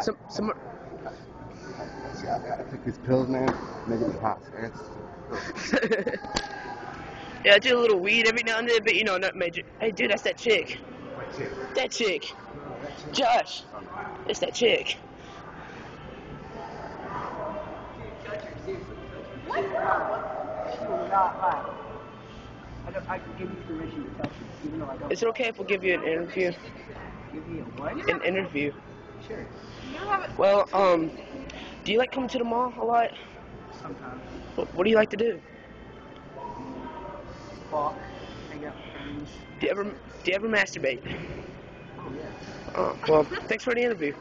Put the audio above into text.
Some, some. See, I, I took these pills, man. They get me hot. It's, yeah, I do a little weed every now and then, but you know, not major. Hey, dude, that's that chick. That chick. Josh. It's that chick. What? I, don't, I can give you permission to touch you, even though I don't. Is it okay if we give you an interview? Give me a what? An interview. Sure. Well, um, do you like coming to the mall a lot? Sometimes. What, what do you like to do? Walk. Hang out with friends. Do you ever, do you ever masturbate? Oh, yeah. Oh, well, thanks for the interview.